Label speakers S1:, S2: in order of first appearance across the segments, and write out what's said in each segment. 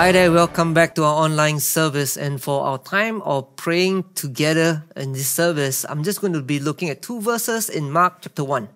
S1: Hi there, welcome back to our online service. And for our time of praying together in this service, I'm just going to be looking at two verses in Mark chapter 1.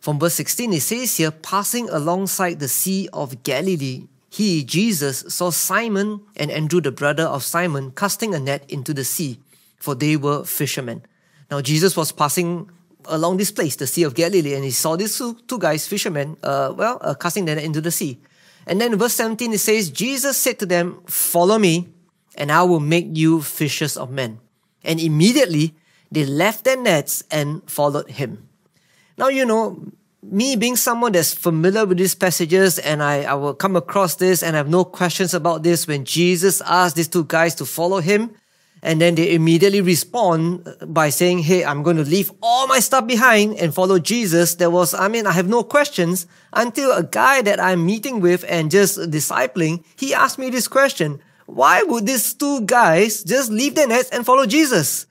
S1: From verse 16, it says here, passing alongside the Sea of Galilee, he, Jesus, saw Simon and Andrew, the brother of Simon, casting a net into the sea, for they were fishermen. Now, Jesus was passing along this place, the Sea of Galilee, and he saw these two, guys, fishermen, uh, well, uh, casting their net into the sea. And then verse 17, it says, Jesus said to them, Follow me, and I will make you fishers of men. And immediately they left their nets and followed him. Now, you know, me being someone that's familiar with these passages, and I, I will come across this and I have no questions about this when Jesus asked these two guys to follow him. And then they immediately respond uh, by saying, Hey, I'm going to leave all my stuff behind and follow Jesus. There was, I mean, I have no questions until a guy that I'm meeting with and just discipling, he asked me this question. Why would these two guys just leave their nets and follow Jesus?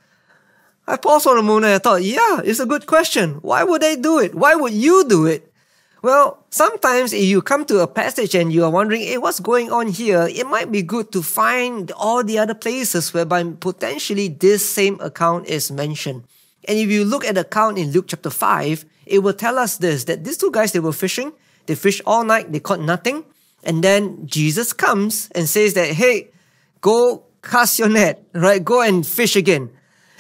S1: I paused for a moment and I thought, yeah, it's a good question. Why would they do it? Why would you do it? Well, sometimes if you come to a passage and you are wondering, hey, what's going on here? It might be good to find all the other places whereby potentially this same account is mentioned. And if you look at the account in Luke chapter 5, it will tell us this, that these two guys, they were fishing. They fished all night. They caught nothing. And then Jesus comes and says that, hey, go cast your net, right? Go and fish again.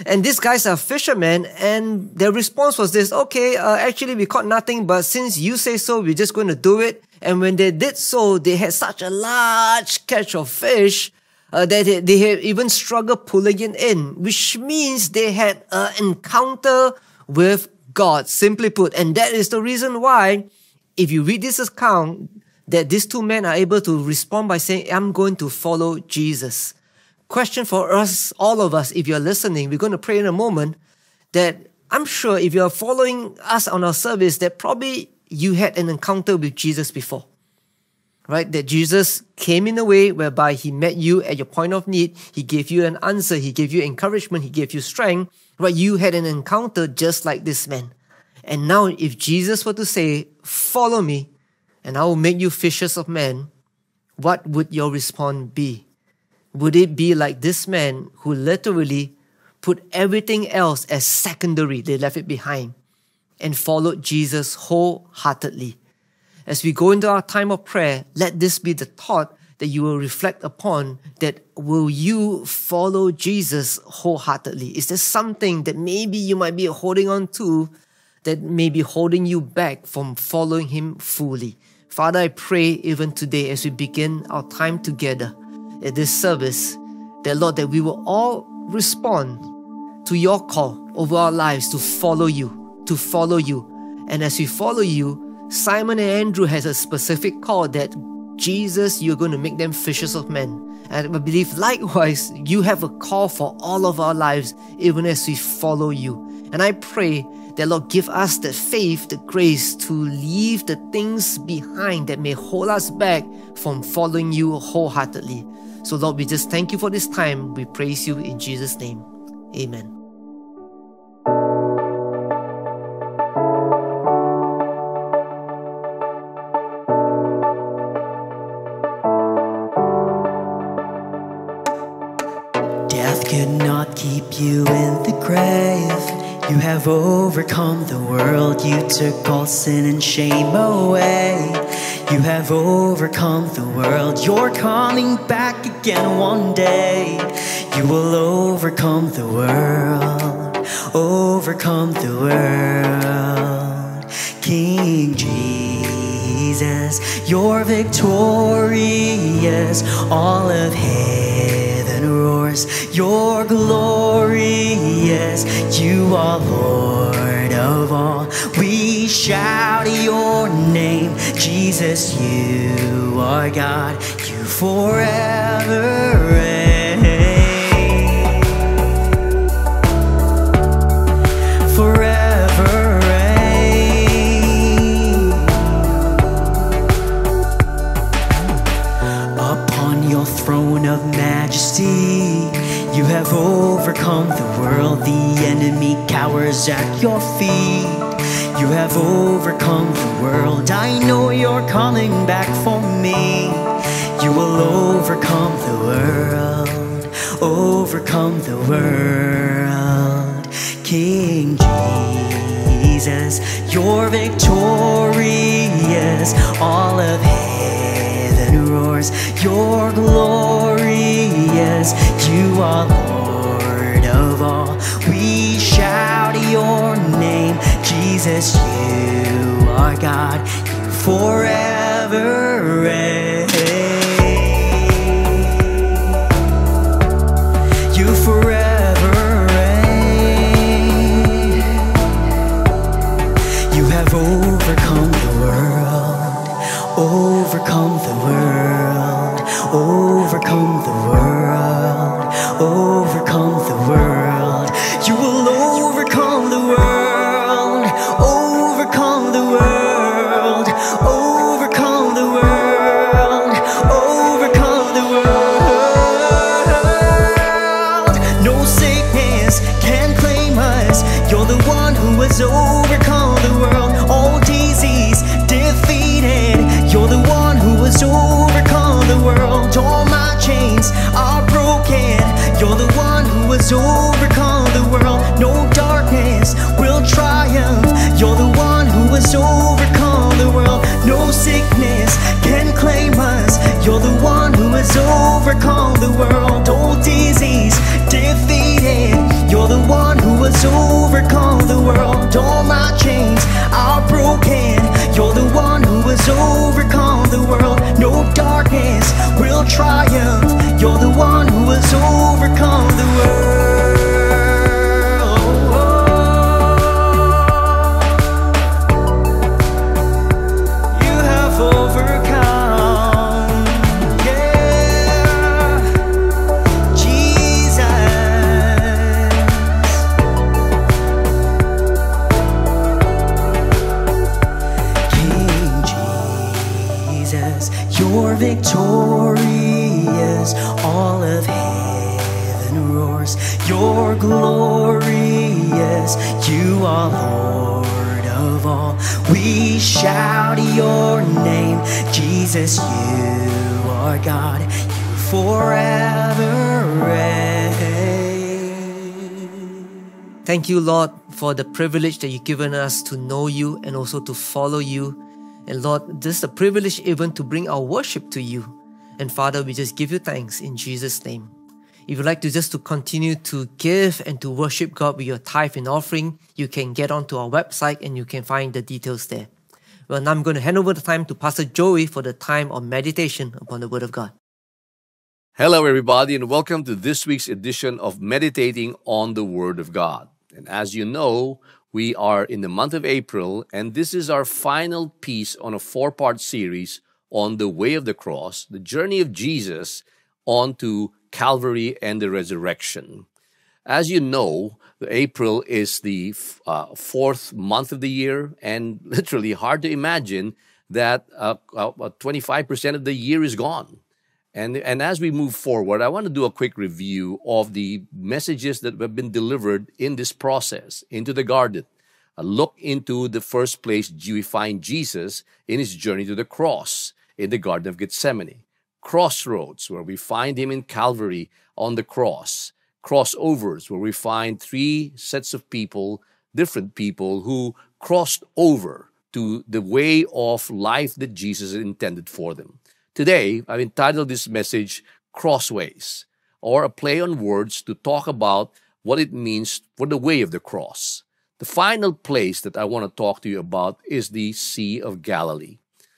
S1: And these guys are fishermen, and their response was this, okay, uh, actually we caught nothing, but since you say so, we're just going to do it. And when they did so, they had such a large catch of fish uh, that they, they had even struggled pulling it in, which means they had an encounter with God, simply put. And that is the reason why, if you read this account, that these two men are able to respond by saying, I'm going to follow Jesus question for us, all of us, if you're listening, we're going to pray in a moment that I'm sure if you're following us on our service, that probably you had an encounter with Jesus before. Right? That Jesus came in a way whereby he met you at your point of need. He gave you an answer. He gave you encouragement. He gave you strength. Right? You had an encounter just like this man. And now if Jesus were to say, follow me and I will make you fishers of men, what would your response be? Would it be like this man who literally put everything else as secondary? They left it behind and followed Jesus wholeheartedly. As we go into our time of prayer, let this be the thought that you will reflect upon that will you follow Jesus wholeheartedly? Is there something that maybe you might be holding on to that may be holding you back from following him fully? Father, I pray even today as we begin our time together this service, that Lord, that we will all respond to your call over our lives to follow you, to follow you. And as we follow you, Simon and Andrew has a specific call that Jesus, you're going to make them fishers of men. And I believe likewise, you have a call for all of our lives, even as we follow you. And I pray that Lord give us the faith, the grace to leave the things behind that may hold us back from following you wholeheartedly. So, Lord, we just thank you for this time. We praise you in Jesus' name. Amen.
S2: Death could not keep you in the grave. You have overcome the world. You took all sin and shame away. You have overcome the world. You're coming back again one day. You will overcome the world. Overcome the world. King Jesus, you're victorious. All of heaven roars. Your glorious. You are Lord of all. We shout your name. Jesus, you are God. Forever You You're the one who has overcome
S1: Thank you, Lord, for the privilege that you've given us to know you and also to follow you. And Lord, this is a privilege even to bring our worship to you. And Father, we just give you thanks in Jesus' name. If you'd like to just to continue to give and to worship God with your tithe and offering, you can get onto our website and you can find the details there. Well, now I'm going to hand over the time to Pastor Joey for the time of meditation upon the Word of God.
S3: Hello, everybody, and welcome to this week's edition of Meditating on the Word of God. And as you know, we are in the month of April, and this is our final piece on a four part series on the way of the cross, the journey of Jesus onto Calvary and the resurrection. As you know, April is the uh, fourth month of the year, and literally hard to imagine that uh, uh, 25% of the year is gone. And, and as we move forward, I want to do a quick review of the messages that have been delivered in this process into the garden. A look into the first place we find Jesus in his journey to the cross in the Garden of Gethsemane. Crossroads, where we find him in Calvary on the cross. Crossovers, where we find three sets of people, different people who crossed over to the way of life that Jesus intended for them. Today, I've entitled this message Crossways, or a play on words to talk about what it means for the way of the cross. The final place that I want to talk to you about is the Sea of Galilee.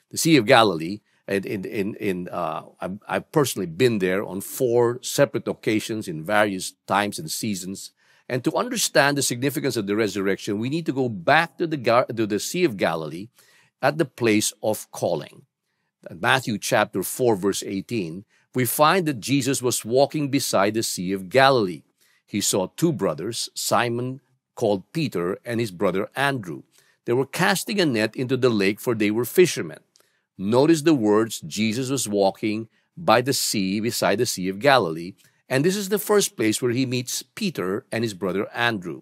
S3: The Sea of Galilee, and in, in, in, uh, I've, I've personally been there on four separate occasions in various times and seasons. And to understand the significance of the resurrection, we need to go back to the, to the Sea of Galilee at the place of calling. Matthew chapter 4, verse 18, we find that Jesus was walking beside the Sea of Galilee. He saw two brothers, Simon called Peter and his brother Andrew. They were casting a net into the lake, for they were fishermen. Notice the words Jesus was walking by the sea, beside the Sea of Galilee. And this is the first place where he meets Peter and his brother Andrew.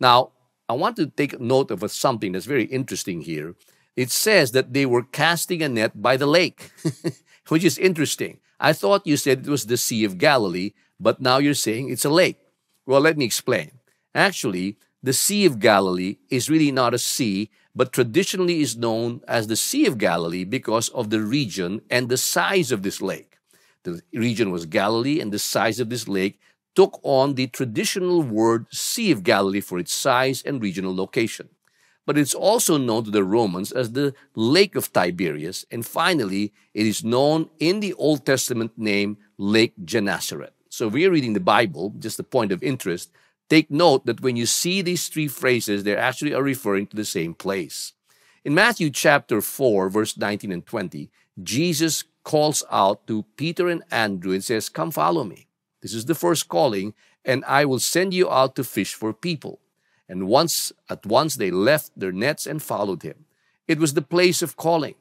S3: Now, I want to take note of something that's very interesting here. It says that they were casting a net by the lake. which is interesting. I thought you said it was the Sea of Galilee, but now you're saying it's a lake. Well, let me explain. Actually, the Sea of Galilee is really not a sea, but traditionally is known as the Sea of Galilee because of the region and the size of this lake. The region was Galilee, and the size of this lake took on the traditional word Sea of Galilee for its size and regional location. But it's also known to the Romans as the Lake of Tiberias, and finally, it is known in the Old Testament name Lake Gennesaret. So, if we are reading the Bible, just a point of interest, Take note that when you see these three phrases, they actually are referring to the same place. In Matthew chapter 4, verse 19 and 20, Jesus calls out to Peter and Andrew and says, Come follow me. This is the first calling, and I will send you out to fish for people. And once, at once they left their nets and followed him. It was the place of calling.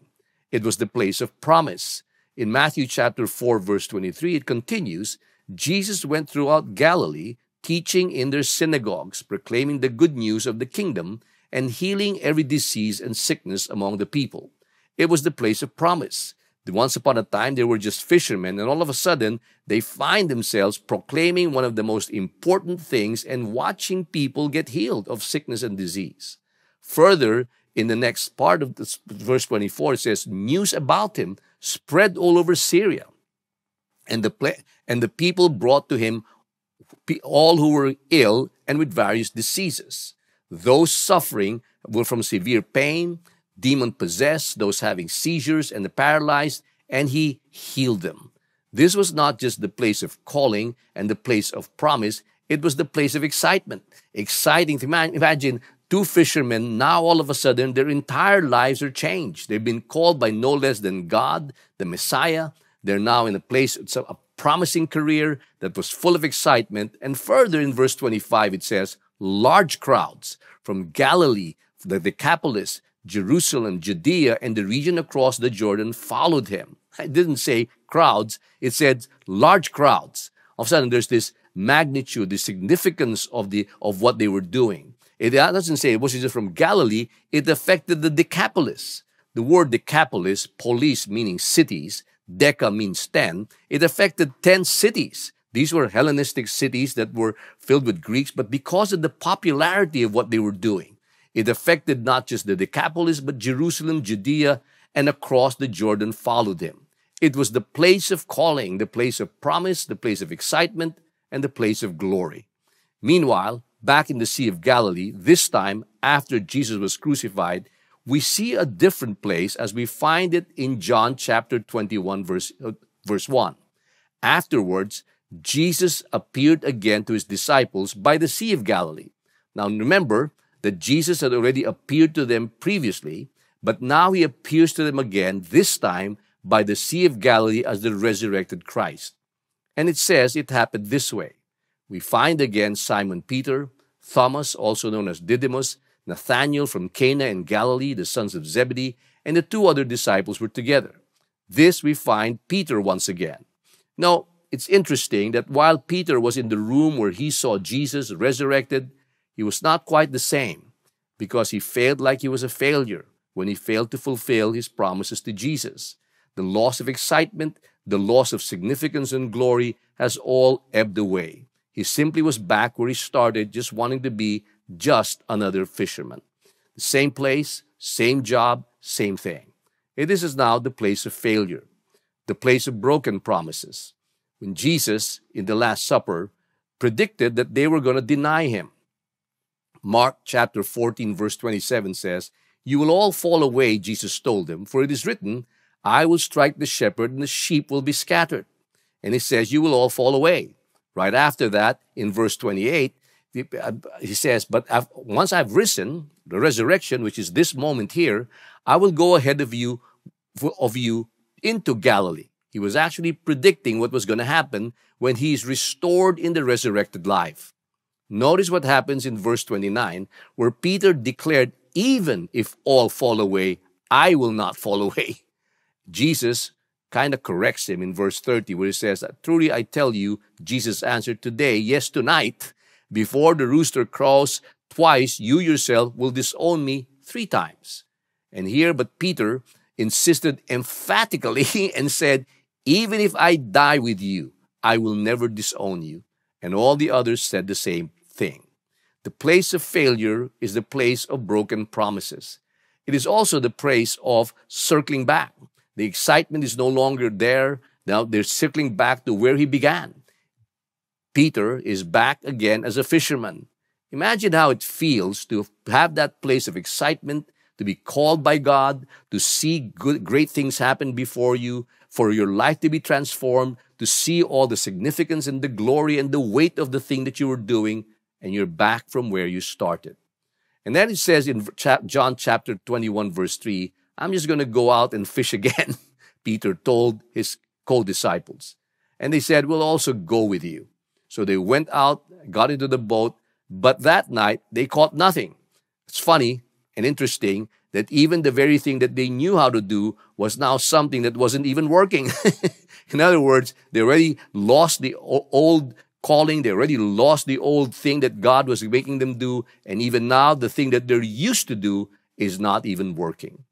S3: It was the place of promise. In Matthew chapter 4, verse 23, it continues, Jesus went throughout Galilee, teaching in their synagogues, proclaiming the good news of the kingdom, and healing every disease and sickness among the people. It was the place of promise. Once upon a time, they were just fishermen, and all of a sudden, they find themselves proclaiming one of the most important things and watching people get healed of sickness and disease. Further, in the next part of this, verse 24, it says, News about him spread all over Syria. And the, and the people brought to him all who were ill and with various diseases. Those suffering were from severe pain, demon possessed, those having seizures, and the paralyzed, and he healed them. This was not just the place of calling and the place of promise, it was the place of excitement. Exciting to imagine two fishermen, now all of a sudden their entire lives are changed. They've been called by no less than God, the Messiah. They're now in a place, a promising career that was full of excitement. And further in verse 25, it says, large crowds from Galilee, the Decapolis, Jerusalem, Judea, and the region across the Jordan followed him. It didn't say crowds, it said large crowds. All of a sudden, there's this magnitude, the significance of the of what they were doing. It doesn't say it was just from Galilee, it affected the Decapolis. The word Decapolis, polis meaning cities, Deca means 10. It affected 10 cities. These were Hellenistic cities that were filled with Greeks, but because of the popularity of what they were doing, it affected not just the Decapolis, but Jerusalem, Judea, and across the Jordan followed him. It was the place of calling, the place of promise, the place of excitement, and the place of glory. Meanwhile, back in the Sea of Galilee, this time after Jesus was crucified, we see a different place as we find it in John chapter 21, verse, uh, verse 1. Afterwards, Jesus appeared again to his disciples by the Sea of Galilee. Now remember that Jesus had already appeared to them previously, but now he appears to them again, this time by the Sea of Galilee as the resurrected Christ. And it says it happened this way. We find again Simon Peter, Thomas, also known as Didymus, Nathanael from Cana in Galilee, the sons of Zebedee, and the two other disciples were together. This we find Peter once again. Now, it's interesting that while Peter was in the room where he saw Jesus resurrected, he was not quite the same because he failed like he was a failure when he failed to fulfill his promises to Jesus. The loss of excitement, the loss of significance and glory has all ebbed away. He simply was back where he started, just wanting to be just another fisherman. The same place, same job, same thing. And This is now the place of failure, the place of broken promises. When Jesus, in the Last Supper, predicted that they were going to deny him. Mark chapter 14, verse 27 says, You will all fall away, Jesus told them, for it is written, I will strike the shepherd and the sheep will be scattered. And he says, You will all fall away. Right after that, in verse 28, uh, he says, But once I've risen, the resurrection, which is this moment here, I will go ahead of you, of you into Galilee. He was actually predicting what was going to happen when he is restored in the resurrected life. Notice what happens in verse 29, where Peter declared, Even if all fall away, I will not fall away. Jesus kind of corrects him in verse 30, where he says, Truly I tell you, Jesus answered, Today, yes, tonight, before the rooster crows twice, you yourself will disown me three times. And here, but Peter, insisted emphatically and said, Even if I die with you, I will never disown you. And all the others said the same thing. The place of failure is the place of broken promises. It is also the place of circling back. The excitement is no longer there. Now they're circling back to where he began. Peter is back again as a fisherman. Imagine how it feels to have that place of excitement, to be called by God, to see good, great things happen before you, for your life to be transformed, to see all the significance and the glory and the weight of the thing that you were doing, and you're back from where you started. And then it says in John chapter 21, verse 3, I'm just going to go out and fish again, Peter told his co disciples. And they said, We'll also go with you. So they went out, got into the boat, but that night they caught nothing. It's funny and interesting that even the very thing that they knew how to do was now something that wasn't even working. in other words, they already lost the old calling. They already lost the old thing that God was making them do. And even now, the thing that they're used to do is not even working.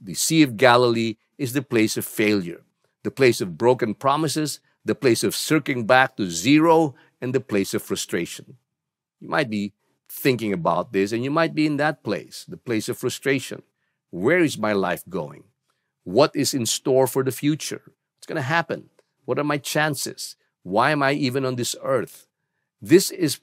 S3: The Sea of Galilee is the place of failure, the place of broken promises, the place of circling back to zero, and the place of frustration. You might be thinking about this and you might be in that place, the place of frustration. Where is my life going? What is in store for the future? What's going to happen? What are my chances? Why am I even on this earth? This is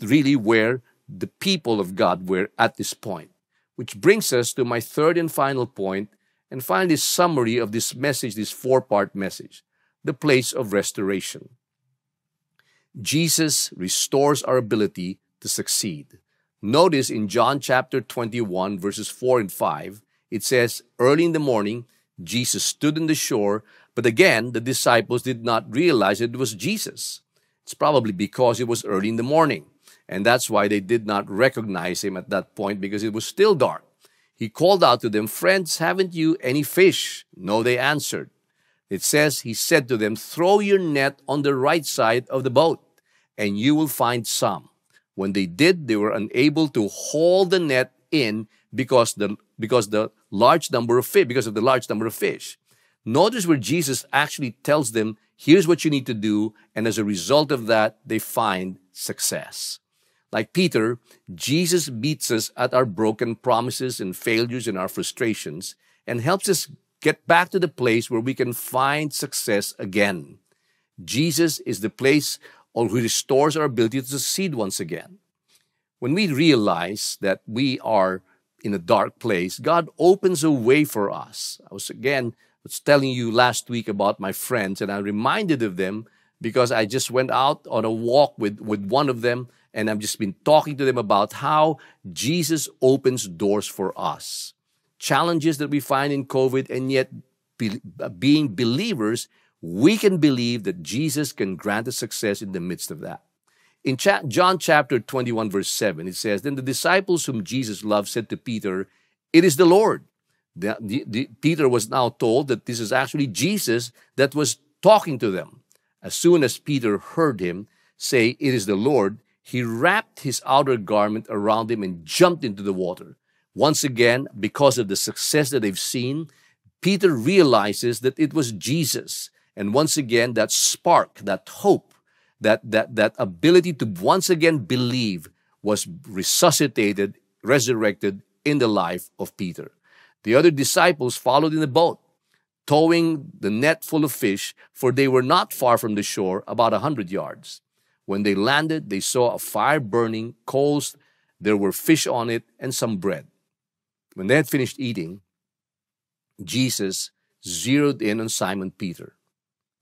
S3: really where the people of God were at this point. Which brings us to my third and final point, and finally, summary of this message, this four part message the place of restoration. Jesus restores our ability to succeed. Notice in John chapter 21, verses 4 and 5, it says, Early in the morning, Jesus stood on the shore but again, the disciples did not realize it was Jesus. It's probably because it was early in the morning. And that's why they did not recognize him at that point because it was still dark. He called out to them, Friends, haven't you any fish? No, they answered. It says, He said to them, Throw your net on the right side of the boat, and you will find some. When they did, they were unable to haul the net in because the because the large number of fish because of the large number of fish. Notice where Jesus actually tells them, here's what you need to do. And as a result of that, they find success. Like Peter, Jesus beats us at our broken promises and failures and our frustrations and helps us get back to the place where we can find success again. Jesus is the place who restores our ability to succeed once again. When we realize that we are in a dark place, God opens a way for us. I was again was telling you last week about my friends, and I reminded of them because I just went out on a walk with, with one of them, and I've just been talking to them about how Jesus opens doors for us. Challenges that we find in COVID, and yet be, uh, being believers, we can believe that Jesus can grant us success in the midst of that. In cha- John chapter 21, verse 7, it says, Then the disciples whom Jesus loved said to Peter, It is the Lord. The, the, the, Peter was now told that this is actually Jesus that was talking to them. As soon as Peter heard him say, It is the Lord, he wrapped his outer garment around him and jumped into the water. Once again, because of the success that they've seen, Peter realizes that it was Jesus. And once again, that spark, that hope, that, that, that ability to once again believe was resuscitated, resurrected in the life of Peter. The other disciples followed in the boat, towing the net full of fish, for they were not far from the shore, about a hundred yards. When they landed, they saw a fire burning, coals, there were fish on it, and some bread. When they had finished eating, Jesus zeroed in on Simon Peter.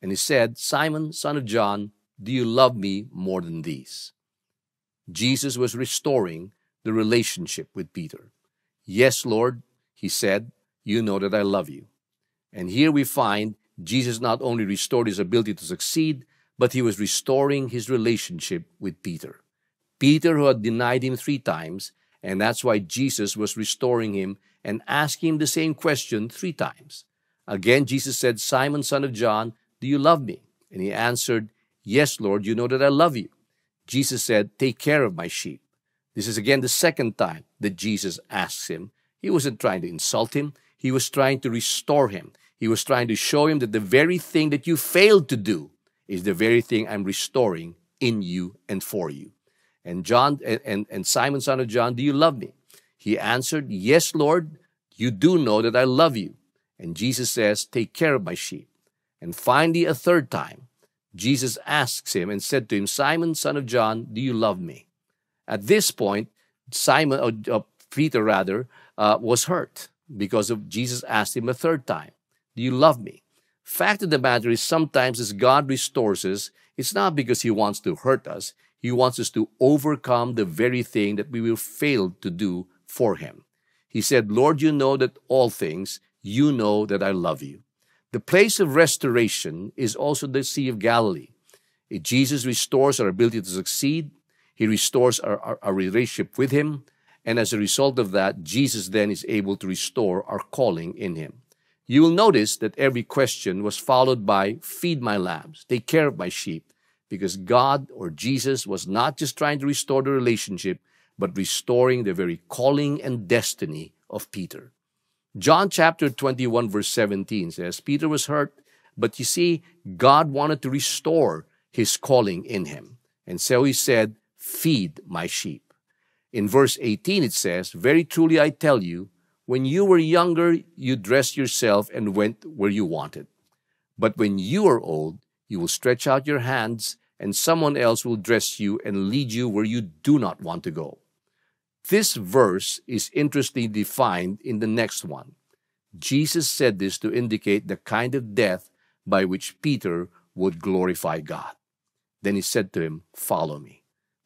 S3: And he said, Simon, son of John, do you love me more than these? Jesus was restoring the relationship with Peter. Yes, Lord, he said, You know that I love you. And here we find Jesus not only restored his ability to succeed, but he was restoring his relationship with Peter. Peter, who had denied him three times, and that's why Jesus was restoring him and asking him the same question three times. Again, Jesus said, Simon, son of John, do you love me? And he answered, Yes, Lord, you know that I love you. Jesus said, Take care of my sheep. This is again the second time that Jesus asks him, he wasn't trying to insult him. he was trying to restore him. He was trying to show him that the very thing that you failed to do is the very thing I'm restoring in you and for you. And John and, and, Simon, son of John, do you love me? He answered, Yes, Lord, you do know that I love you. And Jesus says, Take care of my sheep. And finally, a third time, Jesus asks him and said to him, Simon, son of John, do you love me? At this point, Simon, or, uh, Peter rather, uh, was hurt because of Jesus asked him a third time, Do you love me? Fact of the matter is, sometimes as God restores us, it's not because He wants to hurt us. He wants us to overcome the very thing that we will fail to do for Him. He said, Lord, you know that all things, you know that I love you. The place of restoration is also the Sea of Galilee. If Jesus restores our ability to succeed. He restores our, our, our, relationship with Him. And as a result of that, Jesus then is able to restore our calling in Him. You will notice that every question was followed by feed my lambs, take care of my sheep, because God or Jesus was not just trying to restore the relationship, but restoring the very calling and destiny of Peter. John chapter 21 verse 17 says, Peter was hurt, but you see, God wanted to restore his calling in him. And so he said, feed my sheep. In verse 18 it says, Very truly I tell you, when you were younger, you dressed yourself and went where you wanted. But when you are old, you will stretch out your hands, and someone else will dress you and lead you where you do not want to go. This verse is interestingly defined in the next one. Jesus said this to indicate the kind of death by which Peter would glorify God. Then he said to him, Follow me.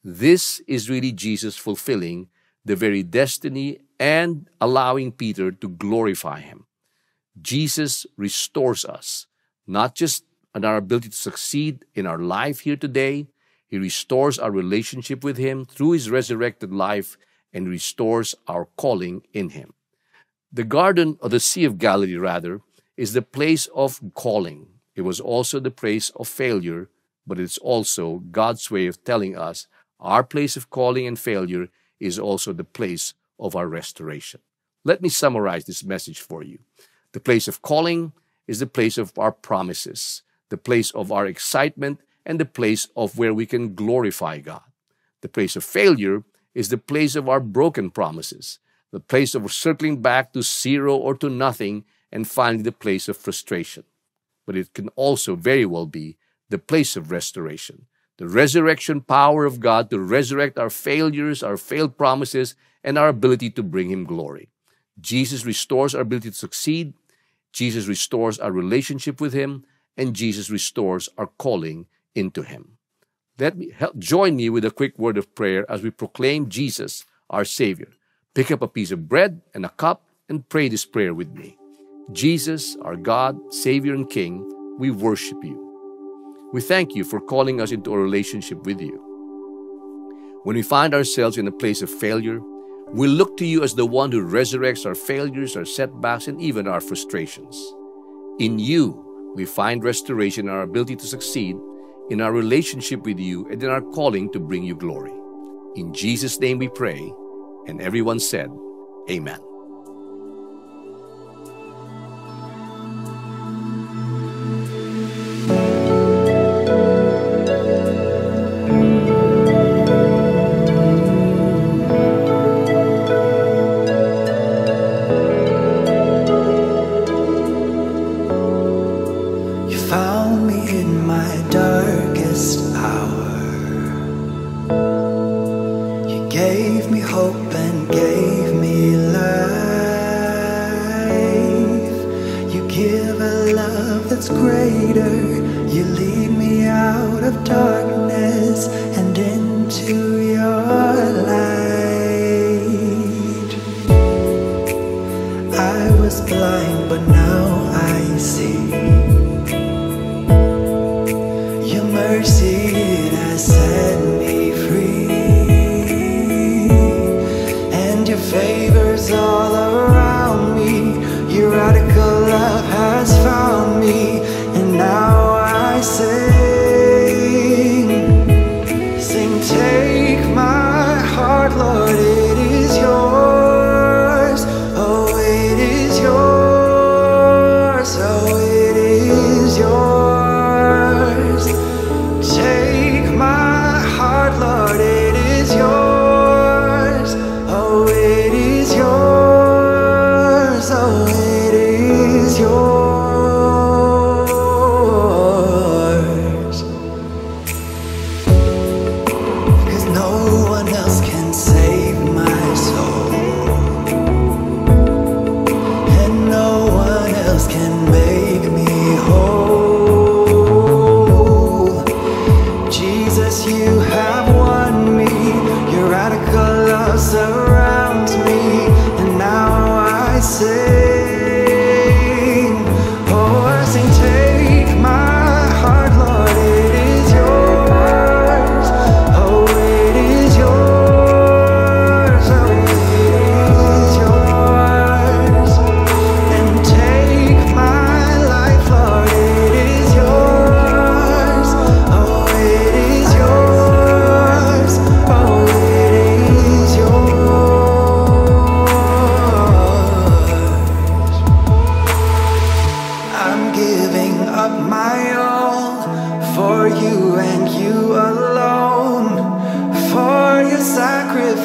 S3: This is really Jesus fulfilling the very destiny and allowing Peter to glorify him. Jesus restores us, not just in our ability to succeed in our life here today, he restores our relationship with him through his resurrected life and restores our calling in Him. The Garden, or the Sea of Galilee rather, is the place of calling. It was also the place of failure, but it's also God's way of telling us our place of calling and failure is also the place of our restoration. Let me summarize this message for you. The place of calling is the place of our promises, the place of our excitement, and the place of where we can glorify God. The place of failure is the place of our broken promises, the place of circling back to zero or to nothing, and finally the place of frustration. But it can also very well be the place of restoration, the resurrection power of God to resurrect our failures, our failed promises, and our ability to bring Him glory. Jesus restores our ability to succeed, Jesus restores our relationship with Him, and Jesus restores our calling into Him. Let me help, join me with a quick word of prayer as we proclaim Jesus, our Savior. Pick up a piece of bread and a cup and pray this prayer with me. Jesus, our God, Savior, and King, we worship you. We thank you for calling us into a relationship with you. When we find ourselves in a place of failure, we look to you as the one who resurrects our failures, our setbacks, and even our frustrations. In you, we find restoration in our ability to succeed in our relationship with you, and in our calling to bring you glory. In Jesus' name we pray, and everyone said, Amen.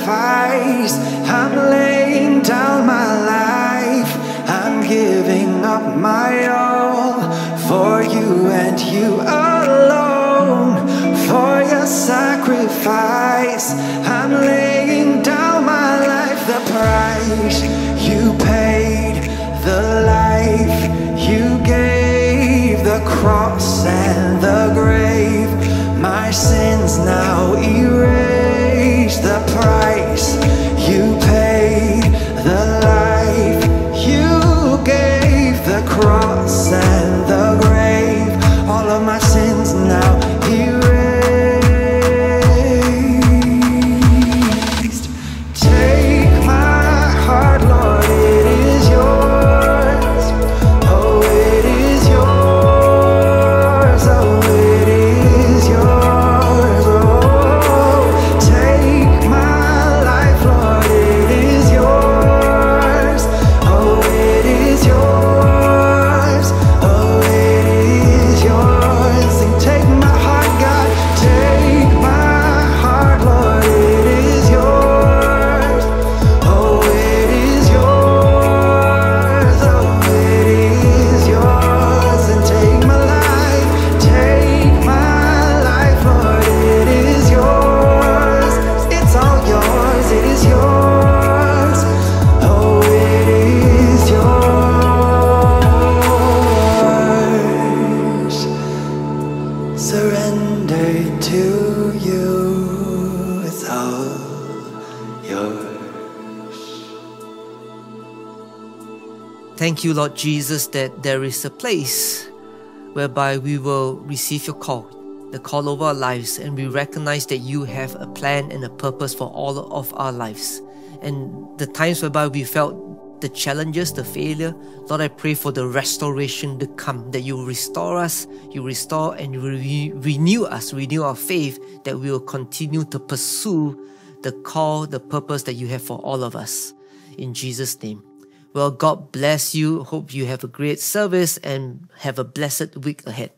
S4: Sacrifice, I'm laying down my life. I'm giving up my all for you and you alone. For your sacrifice, I'm laying down my life. The price you paid, the life you gave, the cross and the grave. My sins now
S5: Thank you, Lord Jesus, that there is a place whereby we will receive your call, the call over our lives, and we recognize that you have a plan and a purpose for all of our lives. And the times whereby we felt the challenges, the failure, Lord, I pray for the restoration to come, that you restore us, you restore and re- renew us, renew our faith, that we will continue to pursue the call, the purpose that you have for all of us. In Jesus' name. Well, God bless you. Hope you have a great service and have a blessed week ahead.